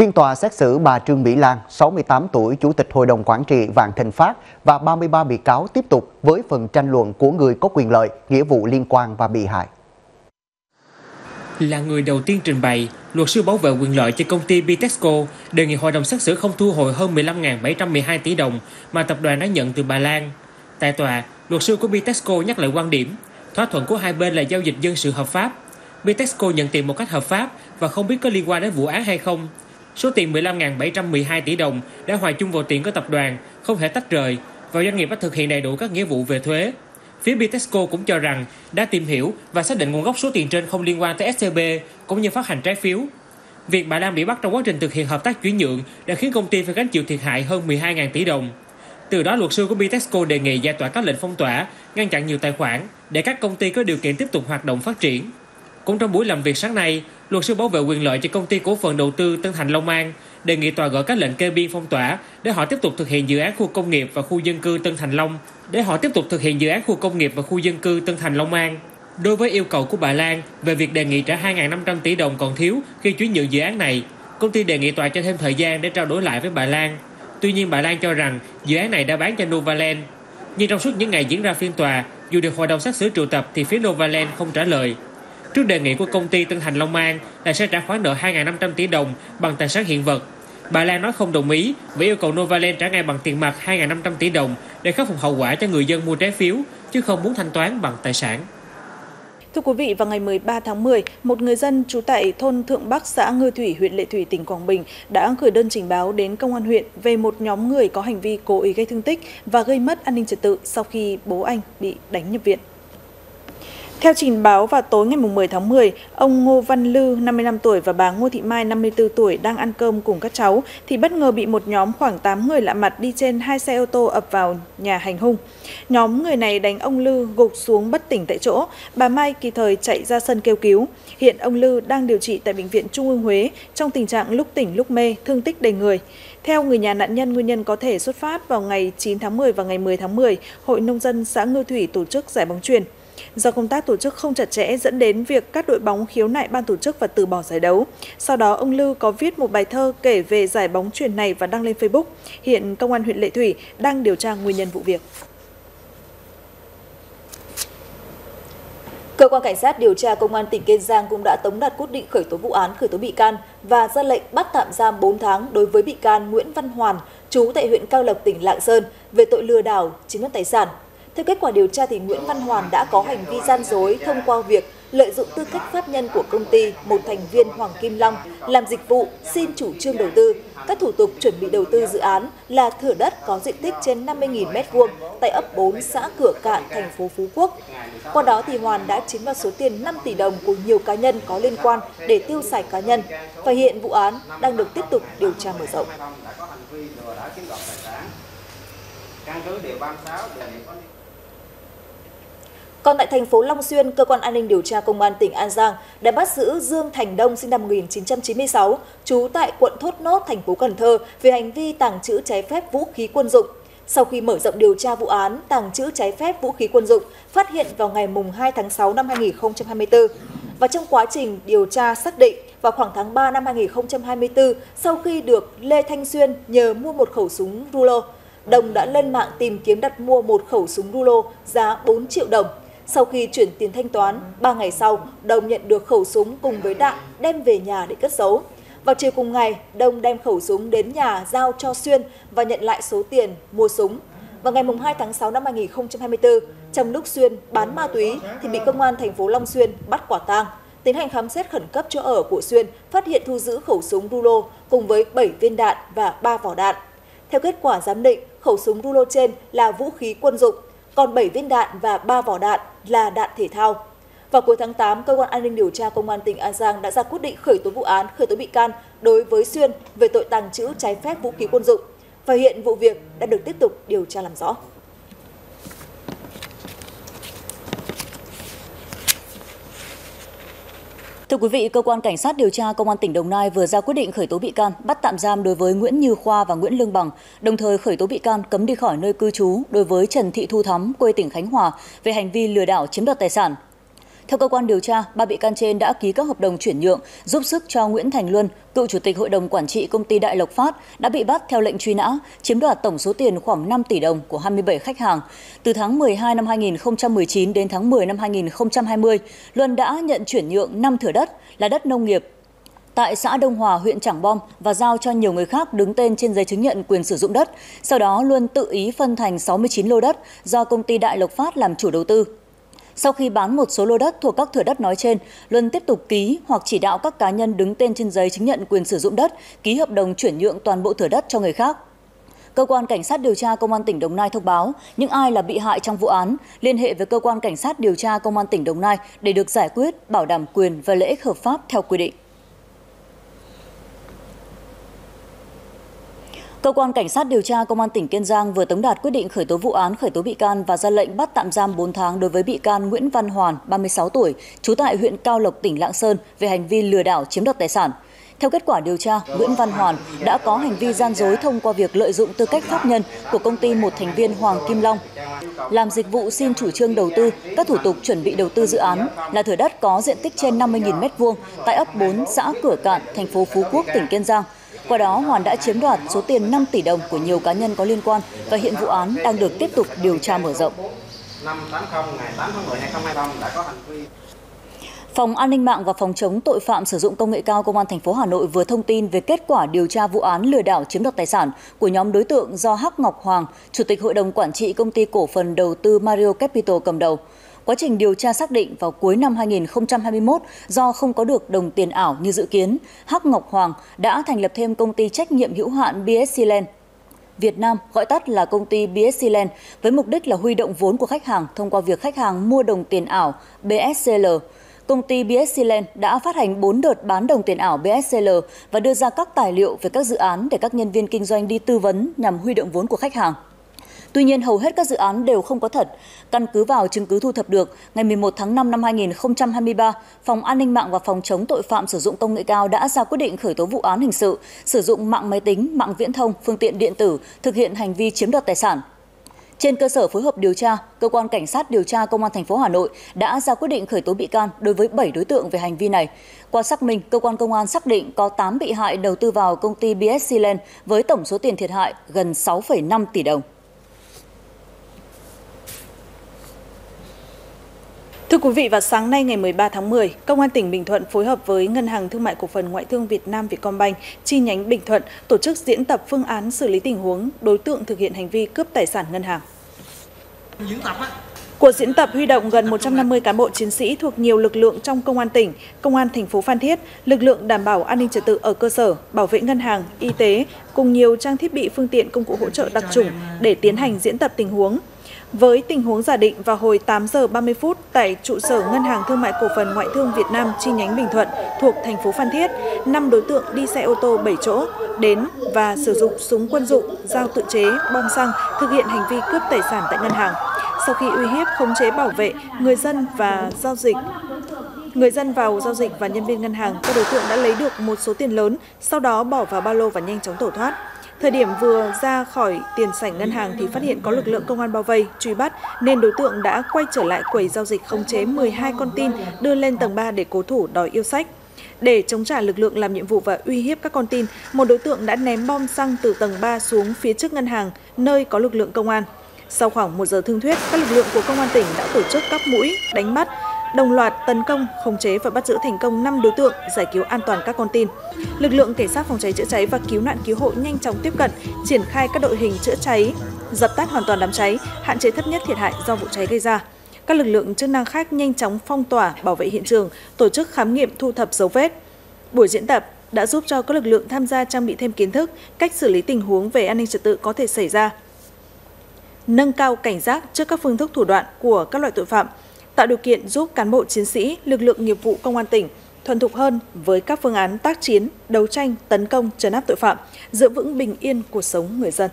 Phiên tòa xét xử bà Trương Mỹ Lan, 68 tuổi, Chủ tịch Hội đồng Quản trị Vạn Thịnh Phát và 33 bị cáo tiếp tục với phần tranh luận của người có quyền lợi, nghĩa vụ liên quan và bị hại. Là người đầu tiên trình bày, luật sư bảo vệ quyền lợi cho công ty Bitexco đề nghị hội đồng xét xử không thu hồi hơn 15.712 tỷ đồng mà tập đoàn đã nhận từ bà Lan. Tại tòa, luật sư của Bitexco nhắc lại quan điểm, thỏa thuận của hai bên là giao dịch dân sự hợp pháp. Bitexco nhận tiền một cách hợp pháp và không biết có liên quan đến vụ án hay không. Số tiền 15.712 tỷ đồng đã hòa chung vào tiền của tập đoàn, không thể tách rời, và doanh nghiệp đã thực hiện đầy đủ các nghĩa vụ về thuế. Phía Bitexco cũng cho rằng đã tìm hiểu và xác định nguồn gốc số tiền trên không liên quan tới SCB cũng như phát hành trái phiếu. Việc bà Lan bị bắt trong quá trình thực hiện hợp tác chuyển nhượng đã khiến công ty phải gánh chịu thiệt hại hơn 12.000 tỷ đồng. Từ đó luật sư của Bitexco đề nghị giải tỏa các lệnh phong tỏa, ngăn chặn nhiều tài khoản để các công ty có điều kiện tiếp tục hoạt động phát triển. Cũng trong buổi làm việc sáng nay, luật sư bảo vệ quyền lợi cho công ty cổ phần đầu tư Tân Thành Long An đề nghị tòa gỡ các lệnh kê biên phong tỏa để họ tiếp tục thực hiện dự án khu công nghiệp và khu dân cư Tân Thành Long để họ tiếp tục thực hiện dự án khu công nghiệp và khu dân cư Tân Thành Long An. Đối với yêu cầu của bà Lan về việc đề nghị trả 2.500 tỷ đồng còn thiếu khi chuyển nhượng dự án này, công ty đề nghị tòa cho thêm thời gian để trao đổi lại với bà Lan. Tuy nhiên bà Lan cho rằng dự án này đã bán cho Novaland. Nhưng trong suốt những ngày diễn ra phiên tòa, dù được hội đồng xét xử triệu tập thì phía Novaland không trả lời. Trước đề nghị của công ty Tân Thành Long An là sẽ trả khoản nợ 2.500 tỷ đồng bằng tài sản hiện vật. Bà Lan nói không đồng ý và yêu cầu Novaland trả ngay bằng tiền mặt 2.500 tỷ đồng để khắc phục hậu quả cho người dân mua trái phiếu, chứ không muốn thanh toán bằng tài sản. Thưa quý vị, vào ngày 13 tháng 10, một người dân trú tại thôn Thượng Bắc, xã Ngư Thủy, huyện Lệ Thủy, tỉnh Quảng Bình đã gửi đơn trình báo đến công an huyện về một nhóm người có hành vi cố ý gây thương tích và gây mất an ninh trật tự sau khi bố anh bị đánh nhập viện. Theo trình báo vào tối ngày 10 tháng 10, ông Ngô Văn Lư, 55 tuổi và bà Ngô Thị Mai, 54 tuổi đang ăn cơm cùng các cháu thì bất ngờ bị một nhóm khoảng 8 người lạ mặt đi trên hai xe ô tô ập vào nhà hành hung. Nhóm người này đánh ông Lư gục xuống bất tỉnh tại chỗ, bà Mai kịp thời chạy ra sân kêu cứu. Hiện ông Lư đang điều trị tại bệnh viện Trung ương Huế trong tình trạng lúc tỉnh lúc mê, thương tích đầy người. Theo người nhà nạn nhân, nguyên nhân có thể xuất phát vào ngày 9 tháng 10 và ngày 10 tháng 10, Hội Nông dân xã Ngư Thủy tổ chức giải bóng truyền. Do công tác tổ chức không chặt chẽ dẫn đến việc các đội bóng khiếu nại ban tổ chức và từ bỏ giải đấu. Sau đó ông Lưu có viết một bài thơ kể về giải bóng truyền này và đăng lên Facebook. Hiện công an huyện Lệ Thủy đang điều tra nguyên nhân vụ việc. Cơ quan cảnh sát điều tra công an tỉnh Kiên Giang cũng đã tống đạt quyết định khởi tố vụ án khởi tố bị can và ra lệnh bắt tạm giam 4 tháng đối với bị can Nguyễn Văn Hoàn, chú tại huyện Cao Lộc tỉnh Lạng Sơn về tội lừa đảo chiếm đoạt tài sản. Theo kết quả điều tra thì Nguyễn Văn Hoàn đã có hành vi gian dối thông qua việc lợi dụng tư cách pháp nhân của công ty một thành viên Hoàng Kim Long làm dịch vụ xin chủ trương đầu tư. Các thủ tục chuẩn bị đầu tư dự án là thửa đất có diện tích trên 50.000 m2 tại ấp 4 xã Cửa Cạn, thành phố Phú Quốc. Qua đó thì Hoàn đã chiếm đoạt số tiền 5 tỷ đồng của nhiều cá nhân có liên quan để tiêu xài cá nhân. Và hiện vụ án đang được tiếp tục điều tra mở rộng. Căn cứ điều 36 đề nghị có còn tại thành phố Long Xuyên, cơ quan an ninh điều tra công an tỉnh An Giang đã bắt giữ Dương Thành Đông sinh năm 1996, trú tại quận Thốt Nốt, thành phố Cần Thơ về hành vi tàng trữ trái phép vũ khí quân dụng. Sau khi mở rộng điều tra vụ án tàng trữ trái phép vũ khí quân dụng, phát hiện vào ngày 2 tháng 6 năm 2024. Và trong quá trình điều tra xác định, vào khoảng tháng 3 năm 2024, sau khi được Lê Thanh Xuyên nhờ mua một khẩu súng rulo, Đồng đã lên mạng tìm kiếm đặt mua một khẩu súng rulo giá 4 triệu đồng sau khi chuyển tiền thanh toán, 3 ngày sau, Đồng nhận được khẩu súng cùng với đạn đem về nhà để cất giấu. Vào chiều cùng ngày, Đông đem khẩu súng đến nhà giao cho Xuyên và nhận lại số tiền mua súng. Vào ngày 2 tháng 6 năm 2024, trong lúc Xuyên bán ma túy thì bị công an thành phố Long Xuyên bắt quả tang. Tiến hành khám xét khẩn cấp chỗ ở của Xuyên, phát hiện thu giữ khẩu súng rulo cùng với 7 viên đạn và 3 vỏ đạn. Theo kết quả giám định, khẩu súng rulo trên là vũ khí quân dụng, còn 7 viên đạn và 3 vỏ đạn là đạn thể thao. Vào cuối tháng 8, cơ quan an ninh điều tra công an tỉnh An Giang đã ra quyết định khởi tố vụ án, khởi tố bị can đối với Xuyên về tội tàng trữ trái phép vũ khí quân dụng. Và hiện vụ việc đã được tiếp tục điều tra làm rõ. Thưa quý vị, cơ quan cảnh sát điều tra công an tỉnh Đồng Nai vừa ra quyết định khởi tố bị can, bắt tạm giam đối với Nguyễn Như Khoa và Nguyễn Lương Bằng, đồng thời khởi tố bị can cấm đi khỏi nơi cư trú đối với Trần Thị Thu Thắm, quê tỉnh Khánh Hòa về hành vi lừa đảo chiếm đoạt tài sản. Theo cơ quan điều tra, ba bị can trên đã ký các hợp đồng chuyển nhượng, giúp sức cho Nguyễn Thành Luân, cựu chủ tịch hội đồng quản trị công ty Đại Lộc Phát, đã bị bắt theo lệnh truy nã, chiếm đoạt tổng số tiền khoảng 5 tỷ đồng của 27 khách hàng. Từ tháng 12 năm 2019 đến tháng 10 năm 2020, Luân đã nhận chuyển nhượng 5 thửa đất là đất nông nghiệp tại xã Đông Hòa, huyện Trảng Bom và giao cho nhiều người khác đứng tên trên giấy chứng nhận quyền sử dụng đất. Sau đó Luân tự ý phân thành 69 lô đất do công ty Đại Lộc Phát làm chủ đầu tư. Sau khi bán một số lô đất thuộc các thửa đất nói trên, Luân tiếp tục ký hoặc chỉ đạo các cá nhân đứng tên trên giấy chứng nhận quyền sử dụng đất, ký hợp đồng chuyển nhượng toàn bộ thửa đất cho người khác. Cơ quan Cảnh sát điều tra Công an tỉnh Đồng Nai thông báo, những ai là bị hại trong vụ án liên hệ với cơ quan Cảnh sát điều tra Công an tỉnh Đồng Nai để được giải quyết, bảo đảm quyền và lợi ích hợp pháp theo quy định. Cơ quan Cảnh sát điều tra Công an tỉnh Kiên Giang vừa tống đạt quyết định khởi tố vụ án khởi tố bị can và ra lệnh bắt tạm giam 4 tháng đối với bị can Nguyễn Văn Hoàn, 36 tuổi, trú tại huyện Cao Lộc, tỉnh Lạng Sơn về hành vi lừa đảo chiếm đoạt tài sản. Theo kết quả điều tra, Nguyễn Văn Hoàn đã có hành vi gian dối thông qua việc lợi dụng tư cách pháp nhân của công ty một thành viên Hoàng Kim Long, làm dịch vụ xin chủ trương đầu tư, các thủ tục chuẩn bị đầu tư dự án là thửa đất có diện tích trên 50.000 m2 tại ấp 4 xã Cửa Cạn, thành phố Phú Quốc, tỉnh Kiên Giang. Qua đó, Hoàn đã chiếm đoạt số tiền 5 tỷ đồng của nhiều cá nhân có liên quan và hiện vụ án đang được tiếp tục điều tra mở rộng. 580 ngày 8 tháng 10 2025 đã có hành vi Phòng An ninh mạng và Phòng chống tội phạm sử dụng công nghệ cao Công an thành phố Hà Nội vừa thông tin về kết quả điều tra vụ án lừa đảo chiếm đoạt tài sản của nhóm đối tượng do Hắc Ngọc Hoàng, Chủ tịch Hội đồng Quản trị Công ty Cổ phần Đầu tư Mario Capital cầm đầu. Quá trình điều tra xác định vào cuối năm 2021, do không có được đồng tiền ảo như dự kiến, Hắc Ngọc Hoàng đã thành lập thêm công ty trách nhiệm hữu hạn BSC Land Việt Nam, gọi tắt là công ty BSC Land, với mục đích là huy động vốn của khách hàng thông qua việc khách hàng mua đồng tiền ảo BSCL công ty BSC Land đã phát hành 4 đợt bán đồng tiền ảo BSCL và đưa ra các tài liệu về các dự án để các nhân viên kinh doanh đi tư vấn nhằm huy động vốn của khách hàng. Tuy nhiên, hầu hết các dự án đều không có thật. Căn cứ vào chứng cứ thu thập được, ngày 11 tháng 5 năm 2023, Phòng An ninh mạng và Phòng chống tội phạm sử dụng công nghệ cao đã ra quyết định khởi tố vụ án hình sự, sử dụng mạng máy tính, mạng viễn thông, phương tiện điện tử, thực hiện hành vi chiếm đoạt tài sản. Trên cơ sở phối hợp điều tra, cơ quan cảnh sát điều tra công an thành phố Hà Nội đã ra quyết định khởi tố bị can đối với 7 đối tượng về hành vi này. Qua xác minh, cơ quan công an xác định có 8 bị hại đầu tư vào công ty BSC Land với tổng số tiền thiệt hại gần 6,5 tỷ đồng. Thưa quý vị, vào sáng nay ngày 13 tháng 10, Công an tỉnh Bình Thuận phối hợp với Ngân hàng Thương mại Cổ phần Ngoại thương Việt Nam Vietcombank chi nhánh Bình Thuận tổ chức diễn tập phương án xử lý tình huống đối tượng thực hiện hành vi cướp tài sản ngân hàng. Cuộc diễn tập huy động gần 150 cán bộ chiến sĩ thuộc nhiều lực lượng trong công an tỉnh, công an thành phố Phan Thiết, lực lượng đảm bảo an ninh trật tự ở cơ sở, bảo vệ ngân hàng, y tế cùng nhiều trang thiết bị phương tiện công cụ hỗ trợ đặc trùng để tiến hành diễn tập tình huống với tình huống giả định vào hồi 8 giờ 30 phút tại trụ sở Ngân hàng Thương mại Cổ phần Ngoại thương Việt Nam chi nhánh Bình Thuận thuộc thành phố Phan Thiết, năm đối tượng đi xe ô tô 7 chỗ đến và sử dụng súng quân dụng, dao tự chế, bom xăng thực hiện hành vi cướp tài sản tại ngân hàng. Sau khi uy hiếp khống chế bảo vệ người dân và giao dịch Người dân vào giao dịch và nhân viên ngân hàng, các đối tượng đã lấy được một số tiền lớn, sau đó bỏ vào ba lô và nhanh chóng tẩu thoát. Thời điểm vừa ra khỏi tiền sảnh ngân hàng thì phát hiện có lực lượng công an bao vây, truy bắt nên đối tượng đã quay trở lại quầy giao dịch khống chế 12 con tin đưa lên tầng 3 để cố thủ đòi yêu sách. Để chống trả lực lượng làm nhiệm vụ và uy hiếp các con tin, một đối tượng đã ném bom xăng từ tầng 3 xuống phía trước ngân hàng, nơi có lực lượng công an. Sau khoảng một giờ thương thuyết, các lực lượng của công an tỉnh đã tổ chức các mũi đánh bắt, đồng loạt tấn công, khống chế và bắt giữ thành công 5 đối tượng, giải cứu an toàn các con tin. Lực lượng cảnh sát phòng cháy chữa cháy và cứu nạn cứu hộ nhanh chóng tiếp cận, triển khai các đội hình chữa cháy, dập tắt hoàn toàn đám cháy, hạn chế thấp nhất thiệt hại do vụ cháy gây ra. Các lực lượng chức năng khác nhanh chóng phong tỏa, bảo vệ hiện trường, tổ chức khám nghiệm thu thập dấu vết. Buổi diễn tập đã giúp cho các lực lượng tham gia trang bị thêm kiến thức, cách xử lý tình huống về an ninh trật tự có thể xảy ra, nâng cao cảnh giác trước các phương thức thủ đoạn của các loại tội phạm, tạo điều kiện giúp cán bộ chiến sĩ, lực lượng nghiệp vụ công an tỉnh thuần thục hơn với các phương án tác chiến, đấu tranh, tấn công, trấn áp tội phạm, giữ vững bình yên cuộc sống người dân.